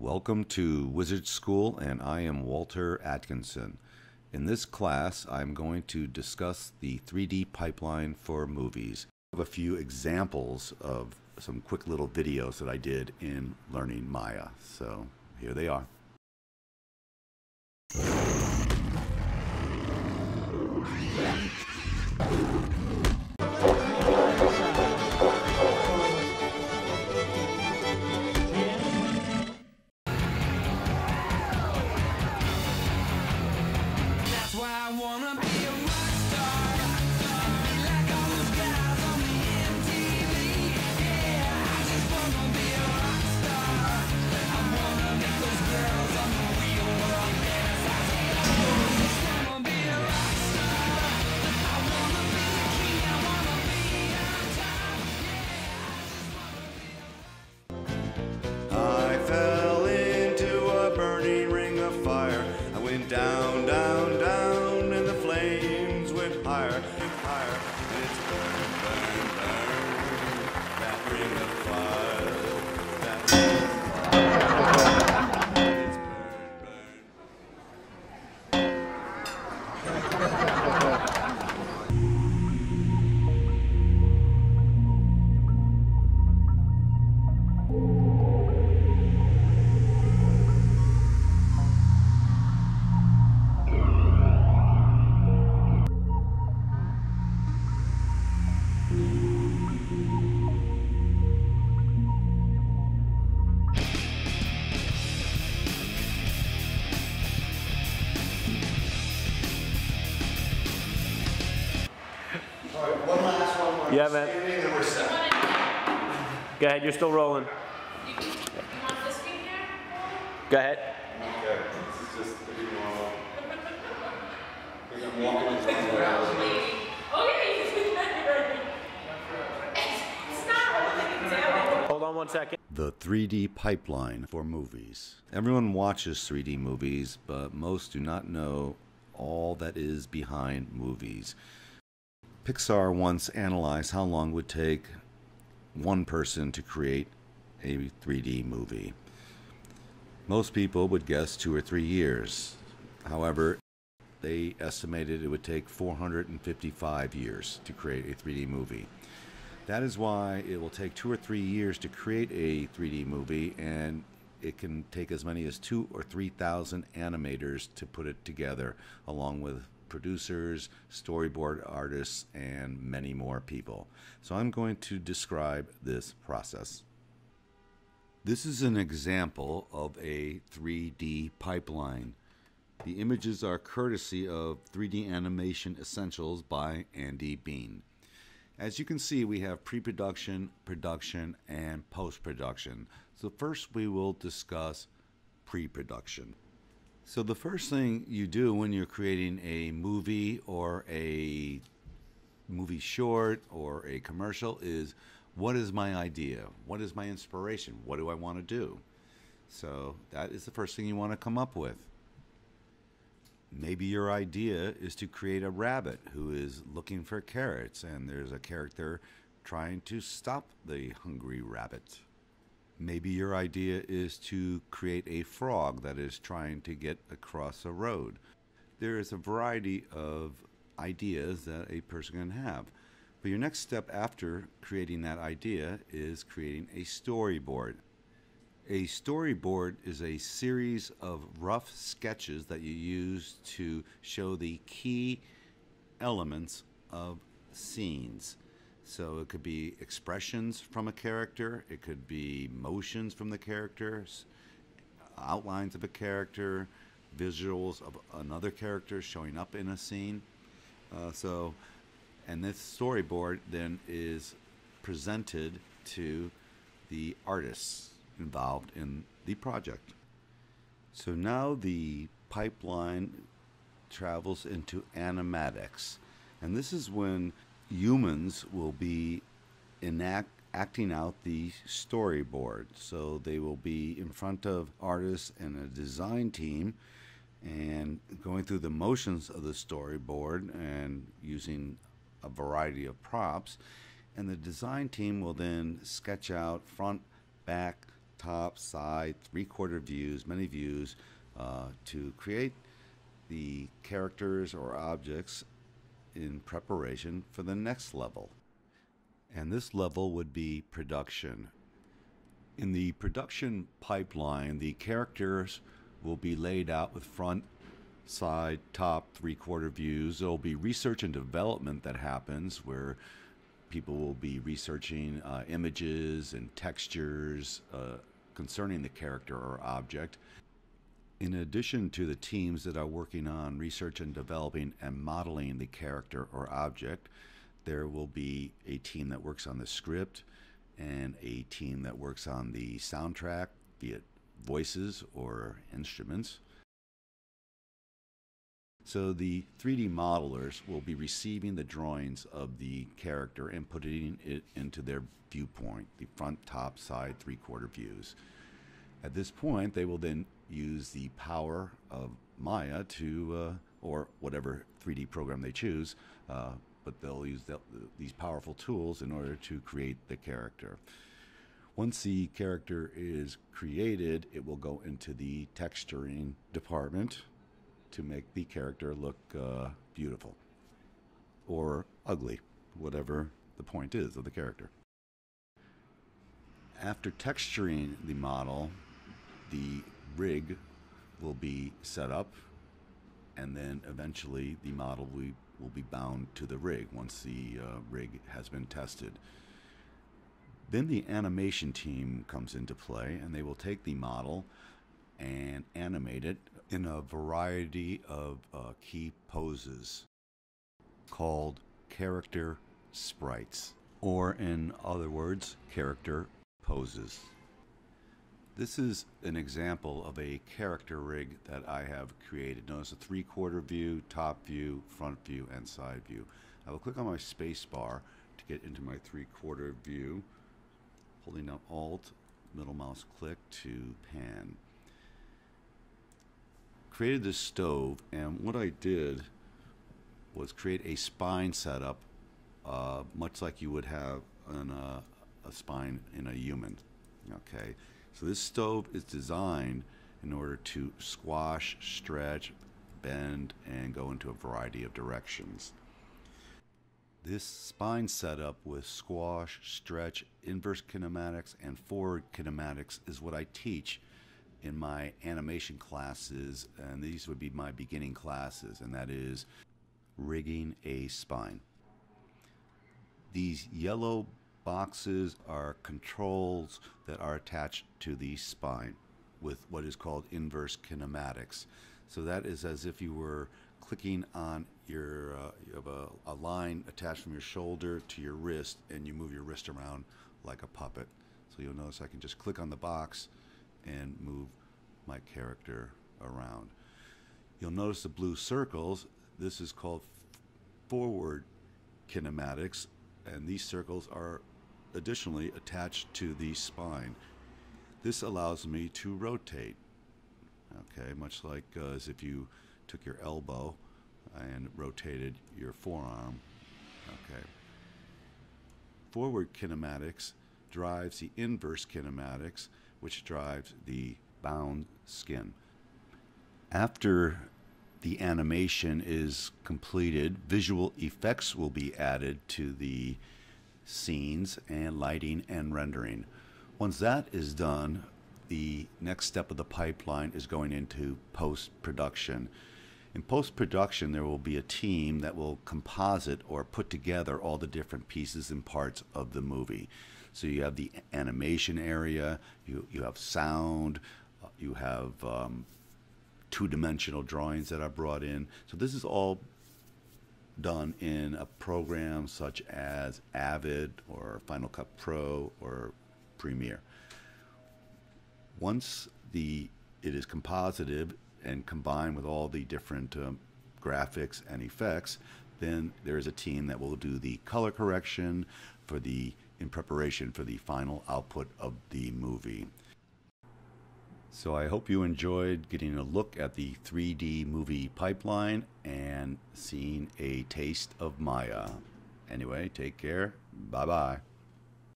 Welcome to Wizard School, and I am Walter Atkinson. In this class, I'm going to discuss the 3D pipeline for movies. I have a few examples of some quick little videos that I did in learning Maya. So here they are. Yeah, man. Go ahead, you're still rolling. You? Go ahead. Hold on one second. The 3D pipeline for movies. Everyone watches 3D movies, but most do not know all that is behind movies. Pixar once analyzed how long would take one person to create a 3D movie. Most people would guess two or three years. However, they estimated it would take 455 years to create a 3D movie. That is why it will take two or three years to create a 3D movie, and it can take as many as two or three thousand animators to put it together, along with producers, storyboard artists, and many more people. So I'm going to describe this process. This is an example of a 3D pipeline. The images are courtesy of 3D Animation Essentials by Andy Beane. As you can see, we have pre-production, production, and post-production. So first we will discuss pre-production. So the first thing you do when you're creating a movie or a movie short or a commercial is what is my idea? What is my inspiration? What do I want to do? So that is the first thing you want to come up with. Maybe your idea is to create a rabbit who is looking for carrots, and there's a character trying to stop the hungry rabbit. Maybe your idea is to create a frog that is trying to get across a road. There is a variety of ideas that a person can have. But your next step after creating that idea is creating a storyboard. A storyboard is a series of rough sketches that you use to show the key elements of scenes. So it could be expressions from a character, it could be motions from the characters, outlines of a character, visuals of another character showing up in a scene. Uh, so, and this storyboard then is presented to the artists involved in the project. So now the pipeline travels into animatics. And this is when humans will be enact, acting out the storyboard. So they will be in front of artists and a design team and going through the motions of the storyboard and using a variety of props. And the design team will then sketch out front, back, top, side, three quarter views, many views uh, to create the characters or objects in preparation for the next level. And this level would be production. In the production pipeline, the characters will be laid out with front, side, top, three quarter views. There will be research and development that happens where people will be researching uh, images and textures uh, concerning the character or object. In addition to the teams that are working on research and developing and modeling the character or object, there will be a team that works on the script and a team that works on the soundtrack, be it voices or instruments. So the 3D modelers will be receiving the drawings of the character and putting it into their viewpoint, the front, top, side, three quarter views. At this point, they will then use the power of Maya to, uh, or whatever 3D program they choose, uh, but they'll use the, these powerful tools in order to create the character. Once the character is created, it will go into the texturing department to make the character look uh, beautiful or ugly, whatever the point is of the character. After texturing the model, the rig will be set up, and then eventually the model will, will be bound to the rig once the uh, rig has been tested. Then the animation team comes into play, and they will take the model and animate it in a variety of uh, key poses called character sprites, or in other words, character poses. This is an example of a character rig that I have created. Notice a three quarter view, top view, front view, and side view. I will click on my space bar to get into my three quarter view, holding down Alt, middle mouse click to pan. Created this stove, and what I did was create a spine setup, uh, much like you would have in a, a spine in a human. Okay, so this stove is designed in order to squash, stretch, bend, and go into a variety of directions. This spine setup with squash, stretch, inverse kinematics, and forward kinematics is what I teach in my animation classes, and these would be my beginning classes, and that is rigging a spine. These yellow boxes are controls that are attached to the spine with what is called inverse kinematics. So that is as if you were clicking on your uh, you have a, a line attached from your shoulder to your wrist and you move your wrist around like a puppet. So you'll notice I can just click on the box and move my character around. You'll notice the blue circles. This is called forward kinematics, and these circles are additionally attached to the spine. This allows me to rotate, okay, much like uh, as if you took your elbow and rotated your forearm, okay. Forward kinematics drives the inverse kinematics, which drives the bound skin. After the animation is completed, visual effects will be added to the scenes and lighting and rendering. Once that is done, the next step of the pipeline is going into post production. In post production, there will be a team that will composite or put together all the different pieces and parts of the movie. So you have the animation area, you, you have sound, uh, you have um, two dimensional drawings that are brought in. So this is all done in a program such as Avid or Final Cut Pro or Premiere. Once the it is composited and combined with all the different um, graphics and effects, then there is a team that will do the color correction for the in preparation for the final output of the movie. So I hope you enjoyed getting a look at the 3D movie pipeline and seeing a taste of Maya. Anyway, take care. Bye bye.